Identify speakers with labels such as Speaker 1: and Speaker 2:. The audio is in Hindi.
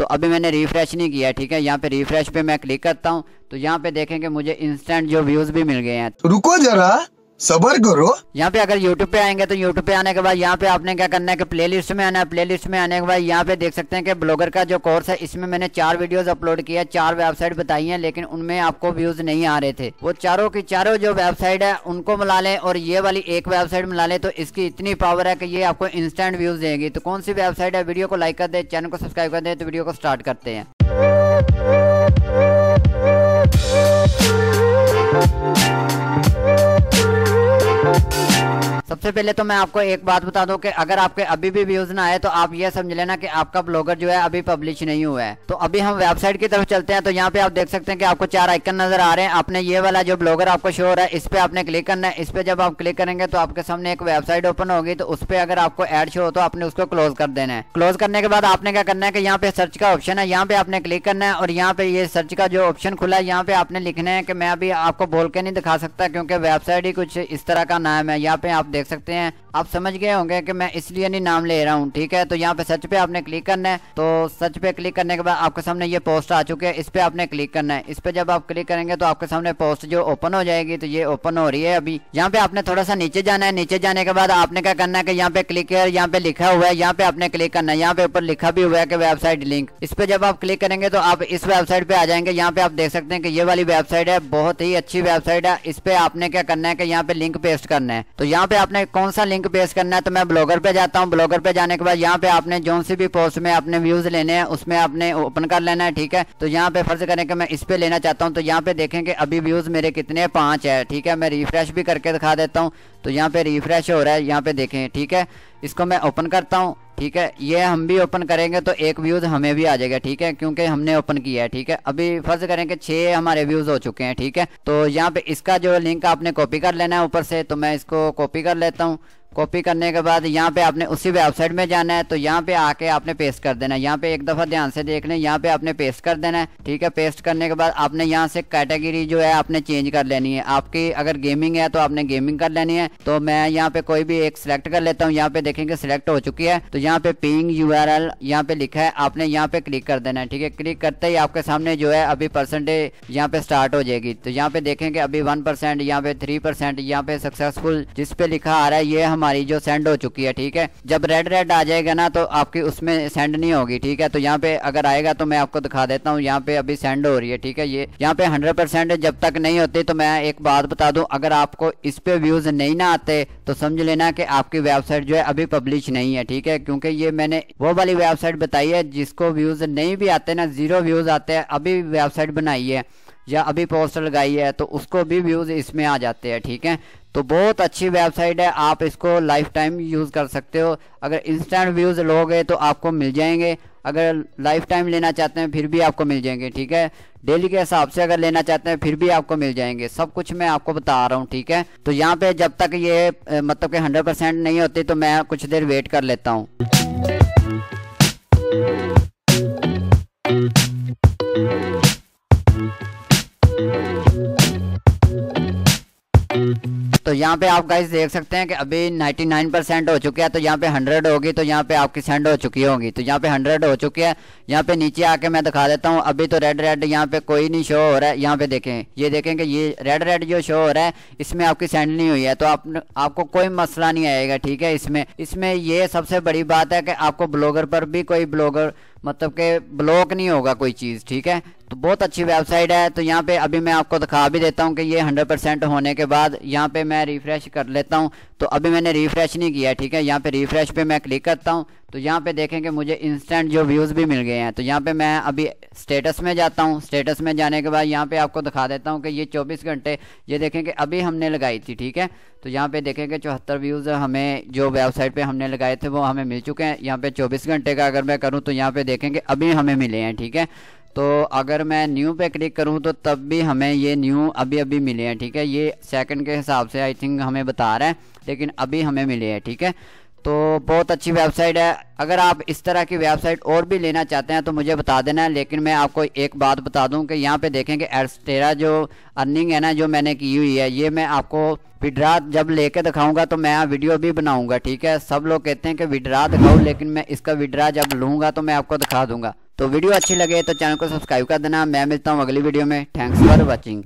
Speaker 1: तो अभी मैंने रिफ्रेश नहीं किया, ठीक है? यहाँ पे रिफ्रेश पे मैं क्लिक करता हूँ तो यहाँ पे देखेंगे मुझे इंस्टेंट जो व्यूज़ भी मिल गए हैं।
Speaker 2: रुको जरा। सबर करो।
Speaker 1: यहाँ पे अगर YouTube पे आएँगे तो YouTube पे आने के बाद यहाँ पे आपने क्या करना है कि प्लेलिस्ट में आना है। प्लेलिस्ट में आने के बाद यहाँ पे देख सकते हैं कि ब्लॉगर का जो कोर्स है, इसमें मैंने चार वीडियोस अपलोड किया चार वेबसाइट बताई हैं, लेकिन उनमें आपको व्यूज़ नहीं आ रहे थे। वो चारों की चारों जो वेबसाइट है, उनको मिला लें और ये वाली एक वेबसाइट मिला लें तो इसकी इतनी पावर है कि ये आपको इंस्टेंट व्यूज़ देगी। तो कौन सी वेबसाइट है? वीडियो को लाइक कर दे चैनल को सब्सक्राइब कर दे तो वीडियो को स्टार्ट करते हैं। सबसे पहले तो मैं आपको एक बात बता दूँ कि अगर आपके अभी भी व्यूज़ ना आए तो आप ये समझ लेना कि आपका ब्लॉगर जो है अभी पब्लिश नहीं हुआ है। तो अभी हम वेबसाइट की तरफ़ चलते हैं तो यहाँ पे आप देख सकते हैं कि आपको चार आइकन नज़र आ रहे हैं। आपने ये वाला जो ब्लॉगर आपको शो हो रहा है, इस पे आपने क्लिक करना है। इस पे जब आप क्लिक करेंगे तो आपके सामने एक वेबसाइट ओपन होगी तो उस पर अगर आपको एड शो हो तो आपने उसको क्लोज कर देना है। क्लोज करने के बाद आपने क्या करना है कि यहाँ पे सर्च का ऑप्शन है, यहाँ पे आपने क्लिक करना है और यहाँ पे ये सर्च का जो ऑप्शन खुला है, यहाँ पे आपने लिखना है कि मैं अभी आपको बोल के नहीं दिखा सकता, क्योंकि वेबसाइट ही कुछ इस तरह का नाम है। यहाँ पे आप देख सकते हैं। आप समझ गए होंगे कि मैं इसलिए नहीं नाम ले रहा हूँ, ठीक है? तो यहाँ पे सर्च पे आपने क्लिक करना है। तो सर्च पे क्लिक करने के बाद आपके सामने ये पोस्ट आ चुकी है। इस पे आपने क्लिक करना है। इस पे जब आप क्लिक करेंगे तो आपके सामने पोस्ट जो ओपन हो जाएगी तो ये ओपन हो रही है अभी। यहाँ पे आपने थोड़ा सा नीचे जाना है। नीचे जाने के बाद आपने क्या करना है कि यहाँ पे क्लिक है यहाँ पे लिखा हुआ है। यहाँ पे आपने क्लिक करना है। यहाँ पे ऊपर लिखा भी हुआ है कि वेबसाइट लिंक इस पे जब आप क्लिक करेंगे तो आप इस वेबसाइट पे आ जाएँगे। यहाँ पे आप देख सकते हैं कि ये वाली वेबसाइट है, बहुत ही अच्छी वेबसाइट है। इस पे आपने क्या करना है कि यहाँ पे लिंक पेस्ट करना है। तो यहाँ पे आपने कौन सा लिंक पेश करना है तो मैं ब्लॉगर पे जाता हूँ। ब्लॉगर पे जाने के बाद यहाँ पे आपने जो सी भी पोस्ट में अपने व्यूज़ लेने हैं, उसमें आपने ओपन कर लेना है, ठीक है? तो यहाँ पे फ़र्ज़ करें कि मैं इस पे लेना चाहता हूँ तो यहाँ पे देखें कि अभी व्यूज़ मेरे कितने पाँच है, ठीक है? मैं रिफ्रेश भी करके दिखा देता हूँ। तो यहाँ पे रिफ्रेश हो रहा है, यहाँ पे देखें, ठीक है? इसको मैं ओपन करता हूँ। ठीक है? ये हम भी ओपन करेंगे तो एक व्यूज़ हमें भी आ जाएगा, ठीक है? क्योंकि हमने ओपन किया है, ठीक है? अभी फ़र्ज़ करें कि छह हमारे व्यूज़ हो चुके हैं, ठीक है? तो यहाँ पे इसका जो लिंक आपने कॉपी कर लेना है ऊपर से तो मैं इसको कॉपी कर लेता हूँ। कॉपी करने के बाद यहाँ पे आपने उसी वेबसाइट में जाना है तो यहाँ पे आके आपने पेस्ट कर देना है यहाँ पे एक दफ़ा ध्यान से देख लें यहाँ पे आपने पेस्ट कर देना है ठीक है पेस्ट करने के बाद आपने यहाँ से कैटेगरी जो है आपने चेंज कर लेनी है आपकी अगर गेमिंग है तो आपने गेमिंग कर लेनी है तो मैं यहाँ पे कोई भी एक सिलेक्ट कर लेता हूँ यहाँ पे देखेंगे सिलेक्ट हो चुकी है तो यहाँ पे पिंग यू आर एल यहाँ पे लिखा है आपने यहाँ पे क्लिक कर देना है ठीक है क्लिक करते ही आपके सामने जो है अभी परसेंटेज यहाँ पे स्टार्ट हो जाएगी तो यहाँ पे देखेंगे अभी वन परसेंट यहाँ पे थ्री परसेंट यहाँ पे सक्सेसफुल जिसपे लिखा आ रहा है ये हमारी जो सेंड हो चुकी है, ठीक है? जब रेड रेड आ जाएगा ना तो आपकी उसमें सेंड नहीं होगी, ठीक है? तो यहाँ पे अगर आएगा तो मैं आपको दिखा देता हूँ, यहाँ पे अभी सेंड हो रही है, ठीक है? ये, यहाँ पे हंड्रेड जब तक नहीं होती तो मैं एक बात बता दूँ, अगर आपको इस पे व्यूज़ नहीं ना आते तो समझ लेना कि आपकी वेबसाइट जो है, अभी पब्लिश नहीं है, ठीक है? क्योंकि ये मैंने वो वाली वेबसाइट बताई है, जिसको व्यूज़ नहीं भी आते ना ज़ीरो व्यूज़ आते हैं, अभी वेबसाइट बनाई है, या अभी पोस्टर लगाई है तो उसको भी व्यूज़ इसमें आ जाते हैं, ठीक है? तो बहुत अच्छी वेबसाइट है, आप इसको लाइफ टाइम यूज़ कर सकते हो। अगर इंस्टेंट व्यूज़ लोगे तो आपको मिल जाएँगे। अगर लाइफ टाइम लेना चाहते हैं, फिर भी आपको मिल जाएँगे, ठीक है? डेली के हिसाब से अगर लेना चाहते हैं, फिर भी आपको मिल जाएँगे। सब कुछ मैं आपको बता रहा हूँ, ठीक है? तो यहाँ पे जब तक ये मतलब कि हंड्रेड परसेंट नहीं होती तो मैं कुछ देर वेट कर लेता हूँ। तो यहाँ पे आप गाइस देख सकते हैं कि अभी 99 परसेंट हो चुके हैं तो यहाँ पे 100 होगी तो यहाँ पे आपकी सेंड हो चुकी होगी। तो यहाँ पे 100 हो चुकी है, यहाँ पे नीचे आके मैं दिखा देता हूँ, अभी तो रेड रेड यहाँ पे कोई नहीं शो हो रहा है, यहाँ पे देखें, ये देखें कि ये रेड रेड जो शो हो रहा है, इसमें आपकी सेंड नहीं हुई है तो आप, आपको कोई मसला नहीं आएगा, ठीक है, इसमें इसमें ये सबसे बड़ी बात है कि आपको ब्लॉगर पर भी कोई ब्लॉगर मतलब के ब्लॉक नहीं होगा कोई चीज़, ठीक है? तो बहुत अच्छी वेबसाइट है तो यहाँ पे अभी मैं आपको दिखा भी देता हूँ कि ये 100% होने के बाद यहाँ पे मैं रिफ़्रेश कर लेता हूँ। तो अभी मैंने रिफ़्रेश नहीं किया, ठीक है? यहाँ पे रिफ़्रेश पे मैं क्लिक करता हूँ। तो यहाँ पे देखेंगे मुझे इंस्टेंट जो व्यूज़ भी मिल गए हैं। तो यहाँ पे मैं अभी स्टेटस में जाता हूँ। स्टेटस में जाने के बाद यहाँ पे आपको दिखा देता हूँ कि ये 24 घंटे, ये देखेंगे अभी हमने लगाई थी, ठीक है? तो यहाँ पे देखेंगे चौहत्तर व्यूज़ हमें जो वेबसाइट पे हमने लगाए थे वो हमें मिल चुके हैं। यहाँ पे चौबीस घंटे का अगर मैं करूँ तो यहाँ पे देखेंगे अभी हमें मिले हैं, ठीक है? तो अगर मैं न्यू पे क्लिक करूँ तो तब भी हमें ये न्यू अभी अभी मिले हैं, ठीक है? ये सेकंड के हिसाब से आई थिंक हमें बता रहा है, लेकिन अभी हमें मिले हैं, ठीक है? तो बहुत अच्छी वेबसाइट है। अगर आप इस तरह की वेबसाइट और भी लेना चाहते हैं तो मुझे बता देना है, लेकिन मैं आपको एक बात बता दूँ कि यहाँ पे देखें कि एरस्टेरा जो अर्निंग है ना, जो मैंने की हुई है, ये मैं आपको विड्रा जब लेके दिखाऊँगा तो मैं वीडियो भी बनाऊँगा, ठीक है? सब लोग कहते हैं कि विड्रा दिखाऊँ लेकिन मैं इसका विड्रा जब लूँगा तो मैं आपको दिखा दूँगा। तो वीडियो अच्छी लगे तो चैनल को सब्सक्राइब कर देना। मैं मिलता हूँ अगली वीडियो में। Thanks for watching